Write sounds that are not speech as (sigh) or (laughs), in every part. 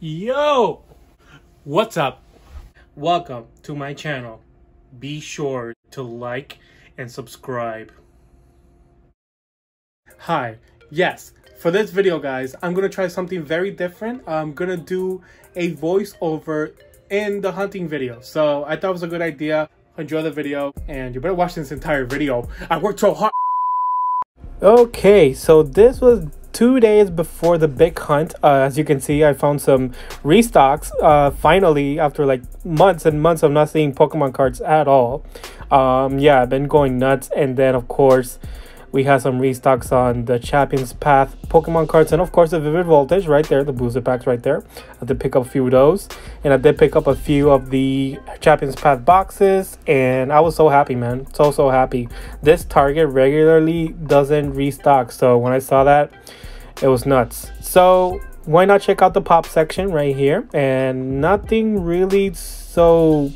Yo! What's up? Welcome to my channel. Be sure to like and subscribe. Hi. Yes, for this video, guys, I'm to try something very different. I'm to do a voiceover in the hunting video. So I thought it was a good idea. Enjoy the video and you better watch this entire video. I worked so hard. Okay, so this was two days before the big hunt. Uh, as you can see, I found some restocks. Uh, finally, after like months and months of not seeing Pokemon cards at all. Um, yeah, I've been going nuts. And then, of course, we had some restocks on the Champions Path Pokemon cards, and of course the Vivid Voltage right there, the booster packs right there. I did pick up a few of those, and I did pick up a few of the Champions Path boxes, and I was so happy, man, so so happy. This Target regularly doesn't restock, so when I saw that, it was nuts. So why not check out the pop section right here? And nothing really so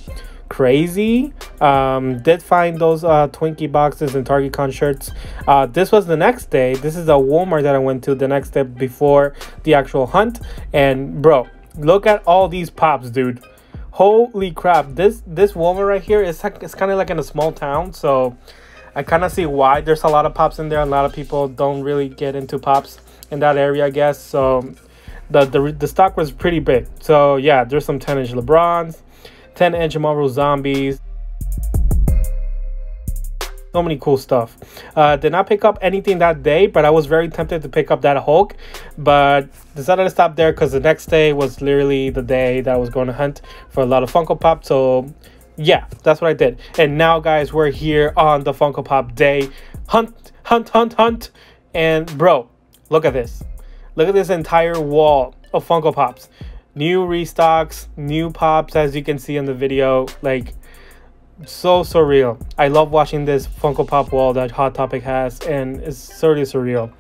crazy. Um, did find those uh, Twinkie boxes and Target Con shirts. Uh, this was the next day. This is a Walmart that I went to the next day before the actual hunt. And bro, look at all these pops, dude. Holy crap! This this Walmart right here is it's kind of like in a small town, so I kind of see why there's a lot of pops in there. A lot of people don't really get into pops in that area, I guess. So the the, the stock was pretty big. So yeah, there's some 10 inch LeBrons 10 inch Marvel Zombies. So many cool stuff. Uh, did not pick up anything that day, but I was very tempted to pick up that Hulk, but decided to stop there because the next day was literally the day that I was going to hunt for a lot of Funko Pop. So yeah, that's what I did. And now, guys, we're here on the Funko Pop day. Hunt, hunt, hunt, hunt. And bro, look at this. Look at this entire wall of Funko Pops new restocks, new pops, as you can see in the video. Like, so surreal. I love watching this Funko Pop wall that Hot Topic has, and it's certainly surreal.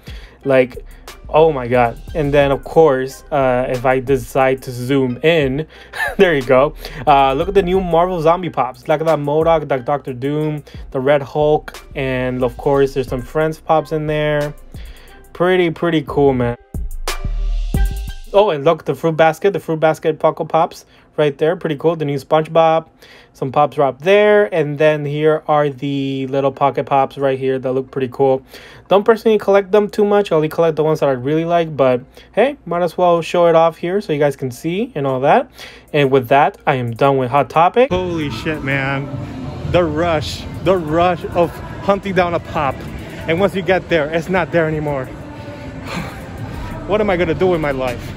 Like, oh my god. And then, of course, uh, if I decide to zoom in, (laughs) there you go. Uh, look at the new Marvel Zombie Pops. Look at that MODOK, that Doctor Doom, the Red Hulk, and of course, there's some Friends Pops in there. Pretty, pretty cool, man. Oh, and look, the fruit basket, the fruit basket Poco Pops right there. Pretty cool. The new SpongeBob. Some pops drop there. And then here are the little pocket pops right here that look pretty cool. Don't personally collect them too much. I only collect the ones that I really like. But hey, might as well show it off here so you guys can see and all that. And with that, I am done with Hot Topic. Holy shit, man. The rush. The rush of hunting down a pop. And once you get there, it's not there anymore. What am I to do with my life?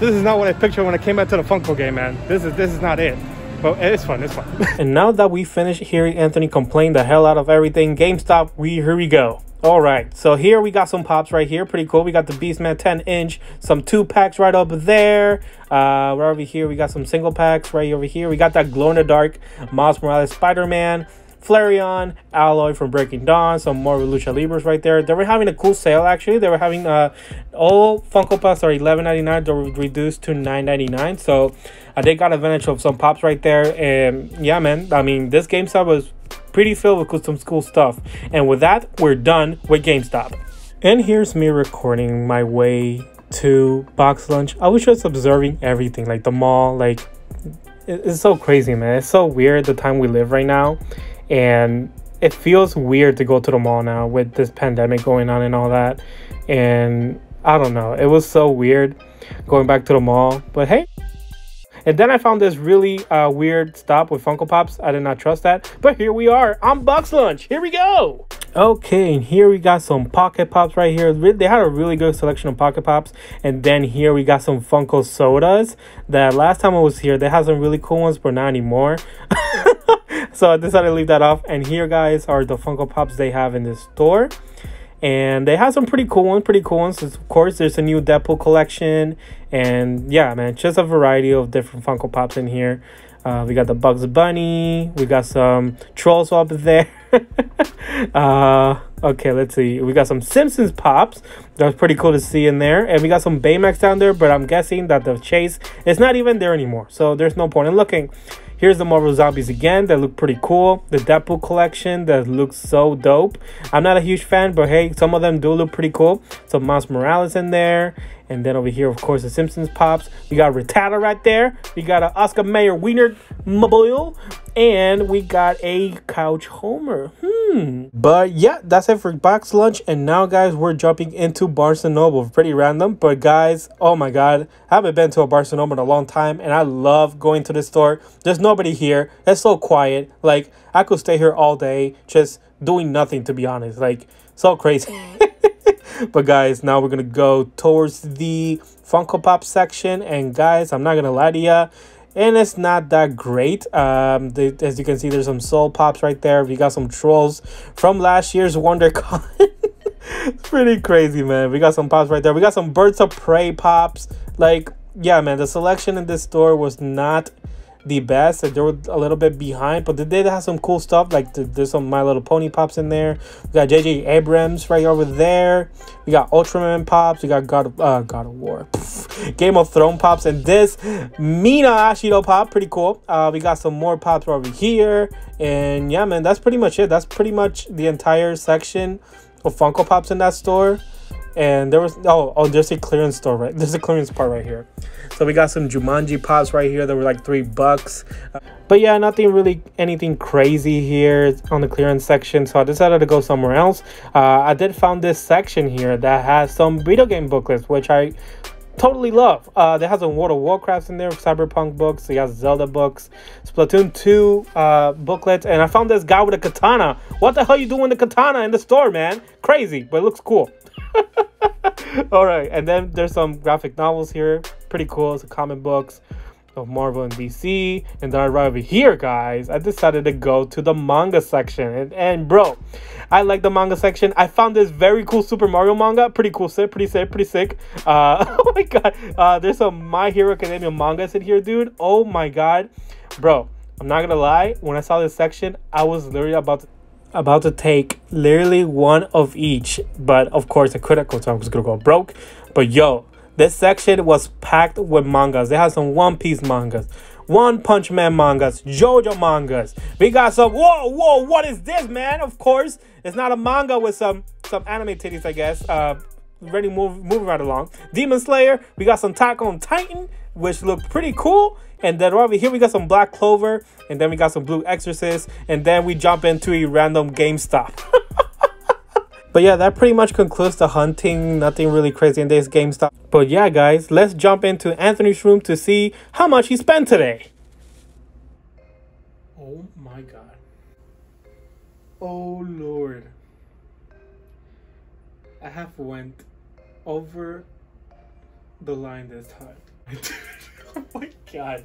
this is not what I pictured when I came back to the Funko game, man. This is this is not it. But it's fun, it's fun. (laughs) and now that we finished hearing Anthony complain the hell out of everything, GameStop, we here we go. All right, so here we got some pops right here. Pretty cool. We got the Beastman 10 inch, some two packs right over there. Uh, right over here, we got some single packs right over here. We got that glow in the dark Miles Morales Spider Man. Flareon, Aloy from Breaking Dawn, some more Lucha Libres right there. They were having a cool sale actually. They were having uh, all Funko Pops are eleven ninety nine. They were reduced to nine ninety nine. So uh, they got advantage of some pops right there. And yeah, man. I mean, this GameStop was pretty filled with some cool stuff. And with that, we're done with GameStop. And here's me recording my way to box lunch. I was just observing everything, like the mall, like it's so crazy, man. It's so weird the time we live right now and it feels weird to go to the mall now with this pandemic going on and all that and i don't know it was so weird going back to the mall but hey and then I found this really uh, weird stop with Funko Pops. I did not trust that. But here we are on Box Lunch. Here we go. Okay, and here we got some Pocket Pops right here. They had a really good selection of Pocket Pops. And then here we got some Funko Sodas. That last time I was here, they had some really cool ones, but not anymore. (laughs) (laughs) so I decided to leave that off. And here, guys, are the Funko Pops they have in this store. And they have some pretty cool ones, pretty cool ones. Of course, there's a new Deadpool collection. And yeah, man, just a variety of different Funko Pops in here. Uh, we got the Bugs Bunny. We got some Trolls up there. (laughs) uh, okay, let's see. We got some Simpsons Pops. That was pretty cool to see in there. And we got some Baymax down there. But I'm guessing that the chase is not even there anymore. So there's no point in looking. Here's the Marvel Zombies again that look pretty cool. The Deadpool collection that looks so dope. I'm not a huge fan, but hey, some of them do look pretty cool. So Miles Morales in there. And then over here, of course, the Simpsons pops. We got Rattata right there. We got an Oscar Mayer Wiener mobile. And we got a Couch Homer. Hmm. But yeah, that's it for box lunch. And now, guys, we're jumping into Barnes & Noble. Pretty random. But guys, oh my God. I haven't been to a Barnes & Noble in a long time. And I love going to the store. There's nobody here. It's so quiet. Like, I could stay here all day just doing nothing, to be honest. Like, so crazy. (laughs) but guys, now we're gonna go towards the Funko Pop section, and guys, I'm not gonna lie to you, and it's not that great. Um, the, as you can see, there's some Soul Pops right there. We got some Trolls from last year's WonderCon. (laughs) it's pretty crazy, man. We got some pops right there. We got some Birds of Prey pops. Like, yeah, man, the selection in this store was not the best. They were a little bit behind, but they did have some cool stuff. Like the, there's some My Little Pony pops in there. We got JJ Abrams right over there. We got Ultraman pops. We got God of, uh, God of War, (laughs) Game of Thrones pops, and this Mina Ashido pop, pretty cool. Uh, we got some more pops over here, and yeah, man, that's pretty much it. That's pretty much the entire section of Funko Pops in that store. And there was oh oh there's a clearance store right there's a clearance part right here. So we got some Jumanji pops right here that were like three bucks. But yeah, nothing really anything crazy here on the clearance section. So I decided to go somewhere else. Uh, I did found this section here that has some video game booklets, which I totally love. Uh, they have some World of Warcrafts in there, Cyberpunk books. They got Zelda books, Splatoon 2 uh, booklets, and I found this guy with a katana. What the hell you doing with the katana in the store, man? Crazy, but it looks cool. (laughs) All right, and then there's some graphic novels here. Pretty cool. It's comic books of Marvel and DC. And then right over here, guys, I decided to go to the manga section. And, and bro, I like the manga section. I found this very cool Super Mario manga. Pretty cool, sick, pretty sick, pretty sick. Uh, (laughs) oh my god, uh, there's some My Hero Academia mangas in here, dude. Oh my god, bro. I'm not gonna lie. When I saw this section, I was literally about to about to take literally one of each, but of course couldn't because I was gonna go broke. But yo, this section was packed with mangas. They had some One Piece mangas, One Punch Man mangas, JoJo mangas. We got some. Whoa, whoa! What is this, man? Of course, it's not a manga with some some anime titties, I guess. Uh, ready move moving right along. Demon Slayer. We got some Attack on Titan, which looked pretty cool. And then over here we got some Black Clover, and then we got some Blue Exorcist, and then we jump into a random GameStop. (laughs) but yeah, that pretty much concludes the hunting. Nothing really crazy in this GameStop. But yeah, guys, let's jump into Anthony's room to see how much he spent today. Oh my god. Oh lord. I have went over the line this time. (laughs) oh my god.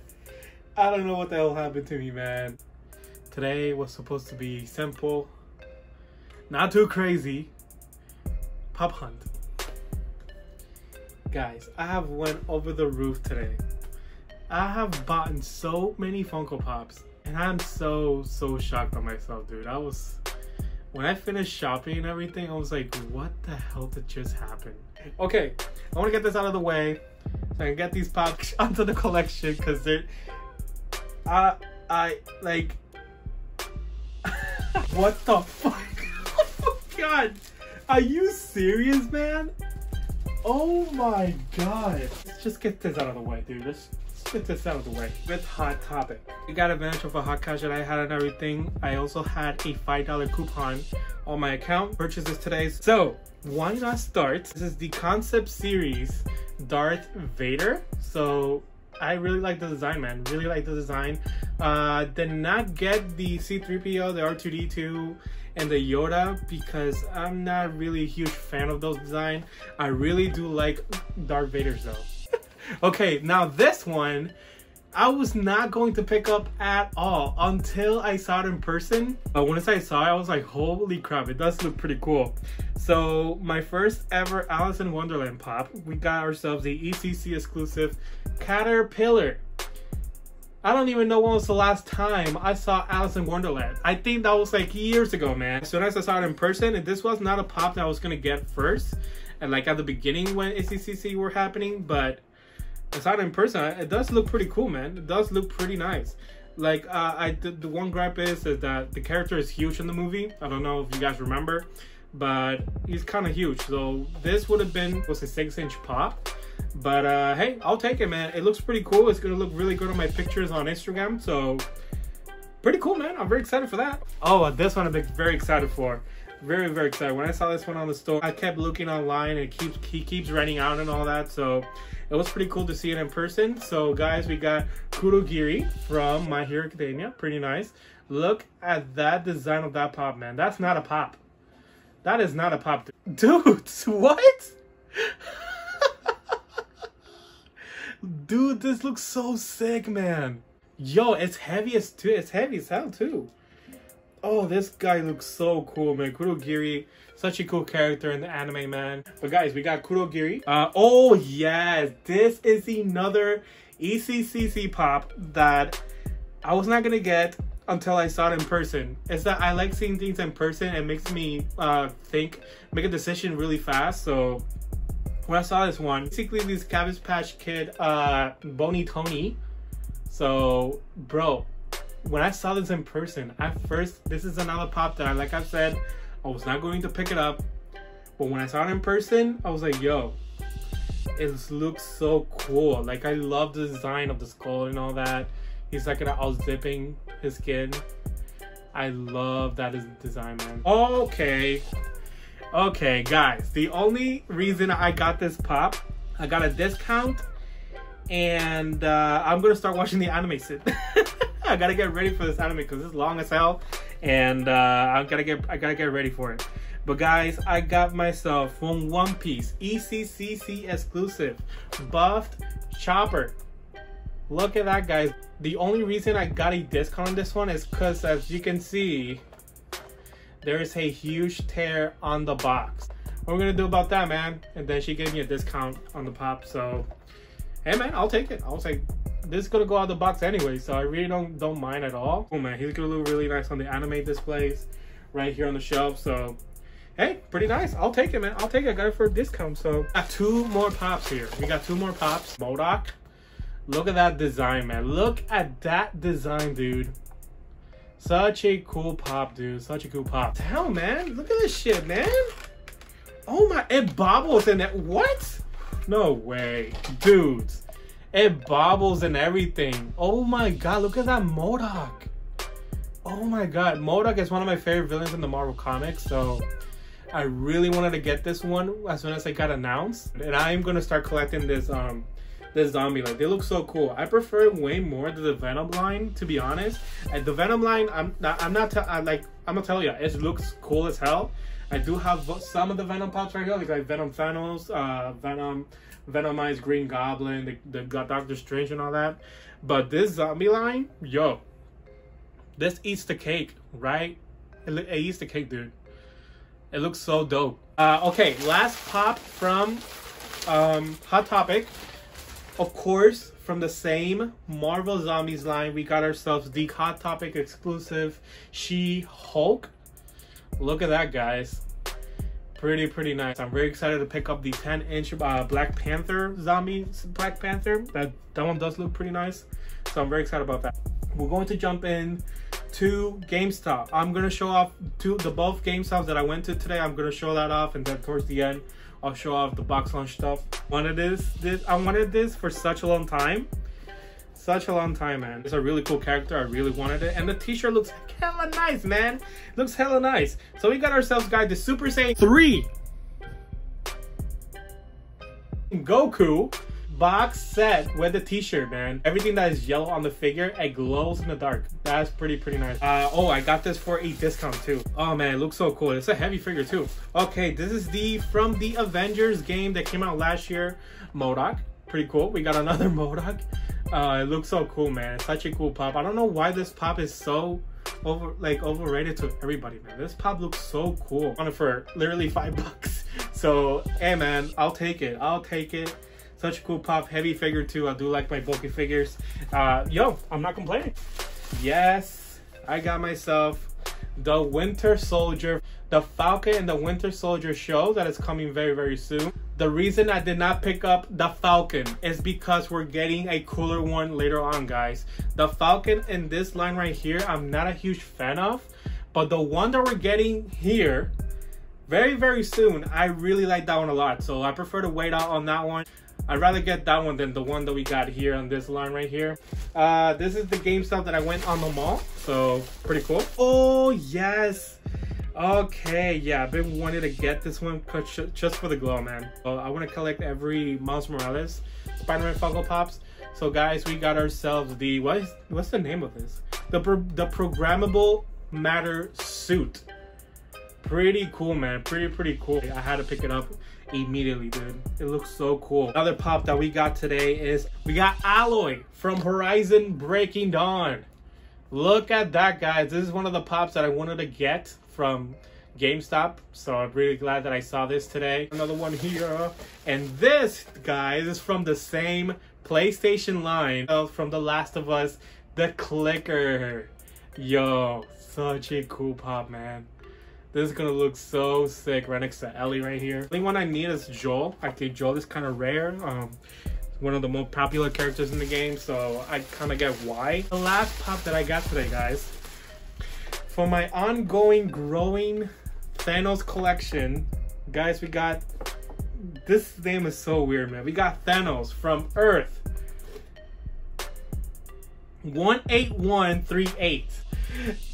I don't know what the hell happened to me, man. Today was supposed to be simple, not too crazy. Pop hunt. Guys, I have went over the roof today. I have bought so many Funko Pops, and I'm so, so shocked on myself, dude. I was, when I finished shopping and everything, I was like, what the hell did just happen? Okay, I want to get this out of the way so I can get these pops (laughs) onto the collection because they're. I I like. (laughs) what the fuck? (laughs) oh god, are you serious, man? Oh my god. Let's just get this out of the way, dude. Let's, get this out of the way. With Hot Topic. We got advantage of a hot cash that I had and everything. I also had a $5 coupon on my account. Purchases today. So, why not start? This is the concept series Darth Vader. So I really like the design, man. Really like the design. Uh, did not get the C3PO, the R2D2, and the Yoda because I'm not really a huge fan of those design. I really do like Darth Vader's though. (laughs) okay, now this one I was not going to pick up at all until I saw it in person. But once I saw it, I was like, holy crap, it does look pretty cool. So my first ever Alice in Wonderland pop, we got ourselves the ECC exclusive Caterpillar. I don't even know when was the last time I saw Alice in Wonderland. I think that was like years ago, man. As soon as I saw it in person, and this was not a pop that I was gonna get first, and like at the beginning when ECCC were happening, but I it in person. It does look pretty cool, man. It does look pretty nice. Like, uh, I the, the one gripe is is that the character is huge in the movie. I don't know if you guys remember, but he's kind of huge. So this would have been was a six inch pop. But uh, hey, I'll take it, man. It looks pretty cool. It's gonna look really good on my pictures on Instagram. So pretty cool, man. I'm very excited for that. Oh, this one I'm very excited for. Very, very excited. When I saw this one on the store, I kept looking online and it keeps he keeps running out and all that. So it was pretty cool to see it in person. So guys, we got Kurogiri from My Hero Academia. Pretty nice. Look at that design of that pop, man. That's not a pop. That is not a pop. Dudes, (laughs) what? (laughs) Dude, this looks so sick, man. Yo, it's heavy as too. It's heavy as hell too. Oh, this guy looks so cool, man. Kurogiri, such a cool character in the anime, man. But guys, we got Kurogiri. Uh, oh yes, this is another ECCC pop that I was not gonna get until I saw it in person. It's that I like seeing things in person. It makes me uh, think, make a decision really fast. So when I saw this one, basically this Cabbage Patch Kid uh, Bony Tony. So, bro, when I saw this in person, at first, this is another pop that, I, like I said, I was not going to pick it up. But when I saw it in person, I was like, yo, it looks so cool. Like, I love the design of the skull and all that. He's like all zipping his skin. I love that design, man. Okay. Okay, guys. The only reason I got this pop, I got a discount, and uh, I'm gonna start watching the anime soon. (laughs) I gotta get ready for this anime because it's long as hell, and uh, I gotta get I gotta get ready for it. But guys, I got myself from One Piece ECCC exclusive buffed chopper. Look at that, guys. The only reason I got a discount on this one is because, as you can see, there is a huge tear on the box. What are we're gonna do about that, man? And then she gave me a discount on the pop, so hey, man, I'll take it. I'll take this is gonna go out the box anyway, so I really don't don't mind at all. Oh man, he's gonna look really nice on the anime displays right here on the shelf. So hey, pretty nice. I'll take it, man. I'll take it. I got it for a discount. So got two more pops here. We got two more pops. MODOK. Look at that design, man. Look at that design, dude. Such a cool pop, dude. Such a cool pop. Hell, man. Look at this shit, man. Oh my, it bobbles in it. What? No way. Dudes. It bobbles and everything. Oh my god, look at that MODOK. Oh my god, MODOK is one of my favorite villains in the Marvel Comics, so I really wanted to get this one as soon as it got announced. And I'm gonna start collecting this um this zombie like they look so cool i prefer way more the venom line to be honest and the venom line i'm not i'm not I'm like i'm gonna tell you it looks cool as hell i do have some of the venom pops right here like, like venom thanos uh venom Venomized Green Goblin, the, the Doctor Strange and all that. But this zombie line, yo, this eats the cake, right? It, it eats the cake, dude. It looks so dope. Uh, okay, last pop from um, Hot Topic. Of course, from the same Marvel Zombies line, we got ourselves the Hot Topic exclusive She-Hulk. Look at that, guys pretty pretty nice i'm very excited to pick up the 10 inch uh, black panther zombie black panther that that one does look pretty nice so i'm very excited about that we're going to jump in to GameStop. I'm gonna show off two the both GameStops that I went to today. I'm gonna show that off, and then towards the end, I'll show off the box lunch stuff. Wanted this, this I wanted this for such a long time, such a long time, man. It's a really cool character. I really wanted it. And the t-shirt looks hella nice, man. Looks hella nice. So we got ourselves, guys, the Super Saiyan 3 Goku box set with the t-shirt man everything that is yellow on the figure it glows in the dark that's pretty pretty nice uh, oh i got this for a discount too oh man it looks so cool it's a heavy figure too okay this is the from the avengers game that came out last year MODOK pretty cool we got another (laughs) MODOK uh, it looks so cool, man. Such a cool pop. I don't know why this pop is so over like overrated to everybody, man. This pop looks so cool. On it for literally five (laughs) bucks. So, hey, man, I'll take it. I'll take it. Such a cool pop, heavy figure too. I do like my bulky figures. Uh, yo, I'm not complaining. Yes, I got myself the Winter Soldier, the Falcon and the Winter Soldier show that is coming very, very soon. The reason I did not pick up the Falcon is because we're getting a cooler one later on, guys. The Falcon in this line right here, I'm not a huge fan of. But the one that we're getting here very, very soon, I really like that one a lot. So I prefer to wait out on that one. I'd rather get that one than the one that we got here on this line right here. Uh, this is the GameStop that I went on the mall. So pretty cool. Oh, yes. Okay, yeah, I've been wanting to get this one just for the glow, man. I want to collect every Miles Morales Spider-Man Funko Pops. So guys, we got ourselves the what is what's the name of this? The the programmable matter suit. Pretty cool, man. Pretty pretty cool. I had to pick it up immediately, dude. It looks so cool. Another pop that we got today is we got Aloy from Horizon Breaking Dawn. Look at that, guys. This is one of the pops that I wanted to get from GameStop. So I'm really glad that I saw this today. Another one here. And this, guys, is from the same PlayStation line from The Last of Us, the Clicker. Yo, such a cool pop, man. This is gonna look so sick right next to Ellie right here. The only one I need is Joel. Okay, Joel is kind of rare. Um, one of the most popular characters in the game, so I kind of get why. The last pop that I got today, guys, for my ongoing growing Thanos collection, guys, we got this name is so weird, man. We got Thanos from Earth 18138.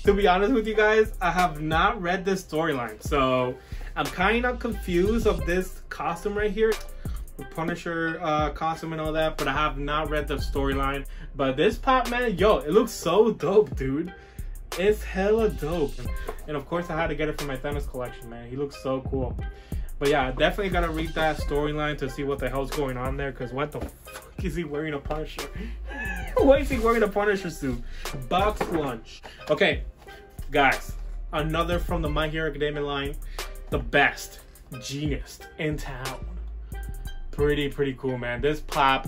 to be honest with you guys, I have not read this storyline, so I'm kind of confused of this costume right here. The Punisher uh, costume and all that, but I have not read the storyline. But this pop, man, yo, it looks so dope, dude. It's hella dope. And of course, I had to get it from my Thanos collection, man. He looks so cool. But yeah, definitely gotta read that storyline to see what the hell's going on there. Cause what the fuck is he wearing a Punisher? (laughs) Why is he wearing a Punisher suit? Box lunch. Okay, guys, another from the My Hero Academia line, the Best Jeanist in town. Pretty, pretty cool, man. This pop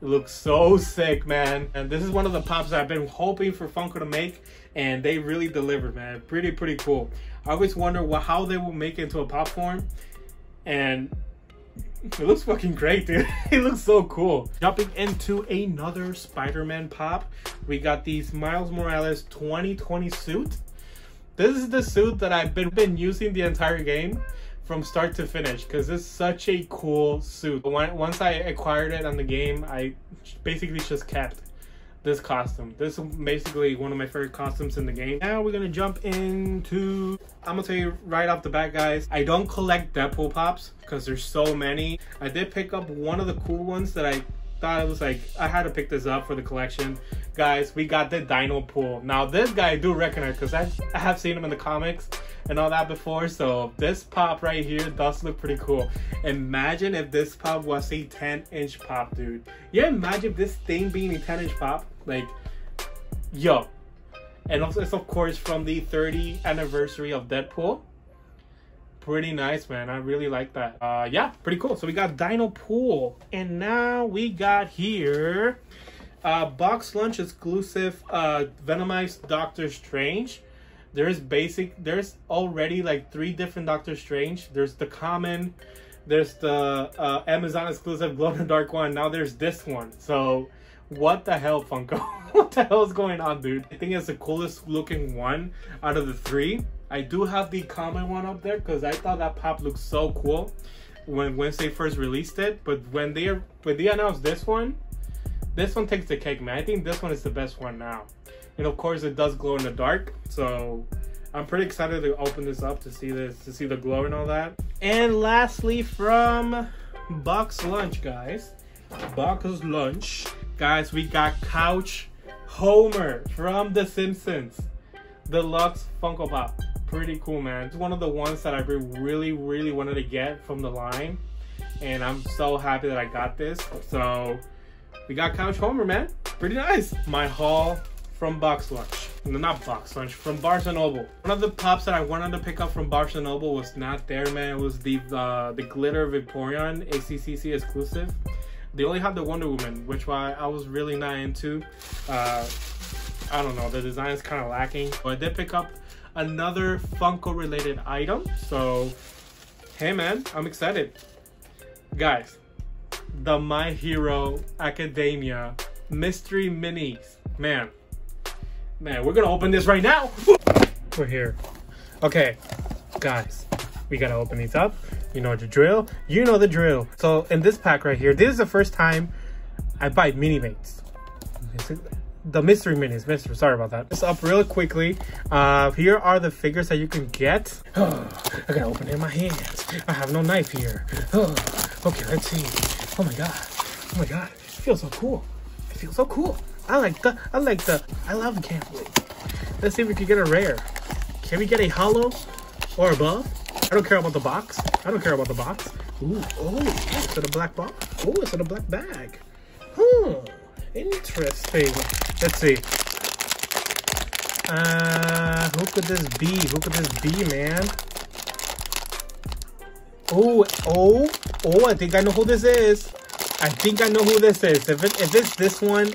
looks so sick, man. And this is one of the pops I've been hoping for Funko to make, and they really delivered, man. Pretty, pretty cool. I always wonder what, how they will make it into a pop form, and it looks fucking great, dude. (laughs) it looks so cool. Jumping into another Spider-Man pop, we got these Miles Morales 2020 suit. This is the suit that I've been, been using the entire game from start to finish because it's such a cool suit. Once I acquired it on the game, I basically just kept this costume. This is basically one of my favorite costumes in the game. Now we're gonna jump into, I'm gonna tell you right off the bat guys, I don't collect Deadpool pops because there's so many. I did pick up one of the cool ones that I thought it was like, I had to pick this up for the collection. Guys, we got the Dino Pool. Now this guy I do recognize because I, have seen him in the comics and all that before. So this pop right here does look pretty cool. Imagine if this pop was a 10 inch pop, dude. Yeah, imagine this thing being a 10 inch pop. Like, yo. And also, it's of course from the 30th anniversary of Deadpool. Pretty nice, man. I really like that. Uh, yeah, pretty cool. So we got Dino Pool. And now we got here uh, box lunch exclusive uh, Venomized Doctor Strange there's basic there's already like three different Doctor Strange. There's the common, there's the uh, Amazon exclusive glow in the dark one. Now there's this one. So what the hell, Funko? (laughs) what the hell is going on, dude? I think it's the coolest looking one out of the three. I do have the common one up there because I thought that pop looked so cool when they first released it. But when they when they announced this one, this one takes the cake, man. I think this one is the best one now. And of course it does glow in the dark. So I'm pretty excited to open this up to see this, to see the glow and all that. And lastly from Box Lunch, guys. Box Lunch. Guys, we got Couch Homer from The Simpsons. Deluxe Funko Pop. Pretty cool, man. It's one of the ones that I really, really wanted to get from the line. And I'm so happy that I got this. So, we got Couch Homer, man. Pretty nice. My haul from Box Lunch. No, not Box Lunch, from Barnes & Noble. One of the pops that I wanted to pick up from Barnes & Noble was not there, man. It was the uh, the Glitter Vaporeon ECCC exclusive. They only had the Wonder Woman, which why I was really not into. Uh, I don't know, the design is kind of lacking. But I did pick up another Funko related item. So, hey man, I'm excited. guys, the My Hero Academia mystery minis. Man, man, we're gonna open this right now. We're here. Okay, guys, we gotta open these up. You know the drill. You know the drill. So in this pack right here, this is the first time I buy mini mates. The mystery minis, mystery. Sorry about that. This up real quickly. Uh, here are the figures that you can get. Oh, (gasps) I gotta open it in my hands. I have no knife here. Oh, (gasps) okay, let's see. Oh my god. Oh my god. It feels so cool. It feels so cool. I like the. I like the. I love the candy. Let's see if we can get a rare. Can we get a hollow or above? I don't care about the box. I don't care about the box. Ooh, oh, it's in a black box. Oh, it's in a black bag. Hmm, interesting. Let's see. Uh, who could this be? Who could this be, man? Oh, oh, oh, I think I know who this is. I think I know who this is. If, it, if it's this one,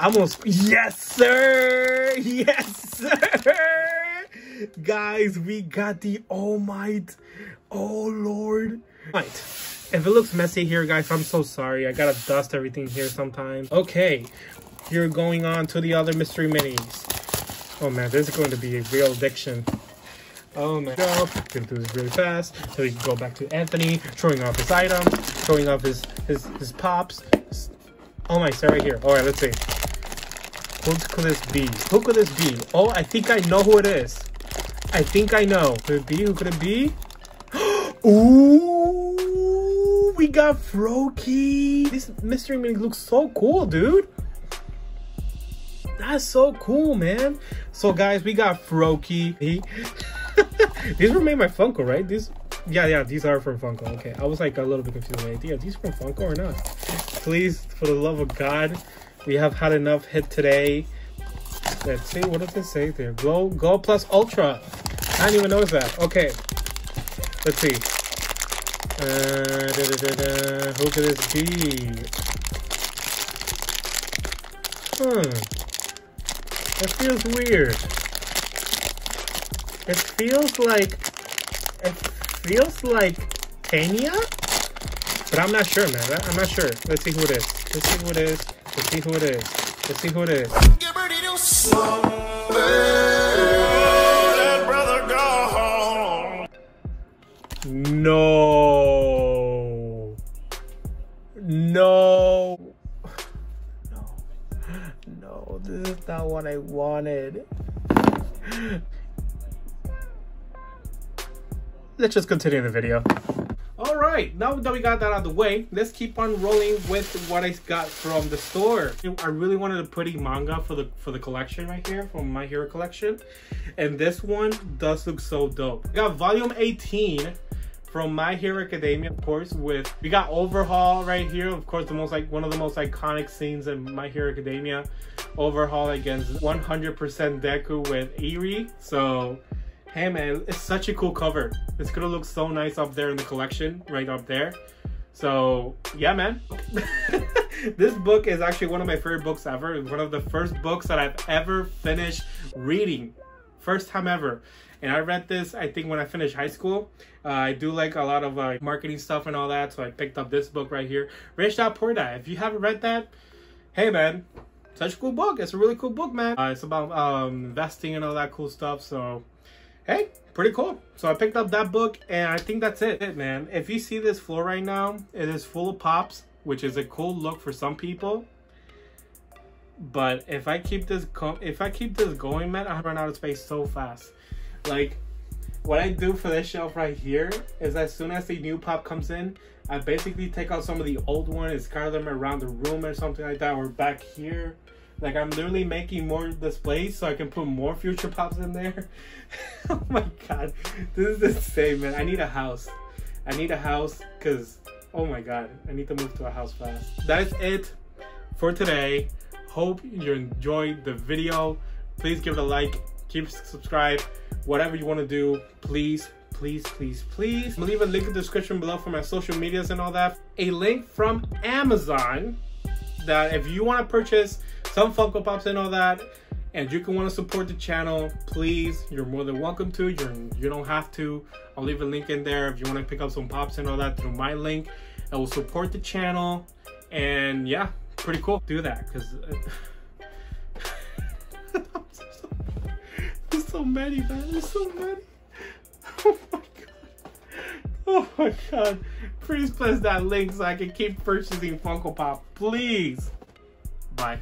I'm gonna... Yes, sir! (laughs) Yes, sir! Guys, we got the All Might. Oh, Lord. Might. If it looks messy here, guys, I'm so sorry. I gotta dust everything here sometimes. Okay, you're going on to the other mystery minis. Oh man, this is going to be a real addiction. Oh my god, gonna do this really fast. So we can go back to Anthony, showing off his item, showing off his his his pops. Oh my, stay right here. Alright, let's see. Who could this be? Who could this be? Oh, I think I know who it is. I think I know. Could it be? Who could it be? (gasps) Ooh, we got Froppy. This mystery mini looks so cool, dude. That's so cool, man. So guys, we got Froppy. (laughs) these were made by Funko, right? These, yeah, yeah, these are from Funko. Okay, I was like a little bit confused. Wait, are these from Funko or not? Please, for the love of God, we have had enough hit today. Let's see, what does it say there? Glow, Go Plus Ultra. I didn't even notice that. Okay, let's see. Uh, da, da, da, Who could this be? Hmm. It feels weird. It feels like it feels like Tania, but I'm not sure, man. I'm not sure. Let's see who it is. Let's see who it is. Let's see who it is. Let's see who it is. Let's just continue the video. All right, now that we got that out of the way, let's keep on rolling with what I got from the store. I really wanted a manga for the for the collection right here from My Hero collection, and this one does look so dope. We got volume 18 from My Hero Academia, of course, with we got Overhaul right here, of course, the most like one of the most iconic scenes in My Hero Academia. Overhaul against 100% Deku with Eri. So Hey man, it's such a cool cover. It's gonna look so nice up there in the collection, right up there. So yeah, man. (laughs) this book is actually one of my favorite books ever. One of the first books that I've ever finished reading. First time ever. And I read this, I think, when I finished high school. Uh, I do like a lot of uh, marketing stuff and all that, so I picked up this book right here. Rich Dad Poor Dad. If you haven't read that, hey man, such a cool book. It's a really cool book, man. Uh, it's about um, investing and all that cool stuff. So hey, pretty cool. So I picked up that book and I think that's it, man. If you see this floor right now, it is full of pops, which is a cool look for some people. But if I keep this if I keep this going, man, I run out of space so fast. Like what I do for this shelf right here is as soon as a new pop comes in, I basically take out some of the old ones, scatter them around the room or something like that, or back here like I'm literally making more displays so I can put more future pops in there. (laughs) oh my god, this is insane, man. I need a house. I need a house because, oh my god, I need to move to a house fast. That is it for today. Hope you enjoyed the video. Please give it a like, keep subscribe, whatever you want to do. Please, please, please, please. I'm leave a link in the description below for my social medias and all that. A link from Amazon that if you want to purchase some Funko Pops and all that. And you can want to support the channel, please. You're more than welcome to. You're you don't have to. I'll leave a link in there if you want to pick up some pops and all that through my link. I will support the channel, and yeah, pretty cool. Do that because. Uh, (laughs) there's so many, man. There's so many. (laughs) Oh my god. Oh my god. Please press that link so I can keep purchasing Funko Pop. Please. Bye.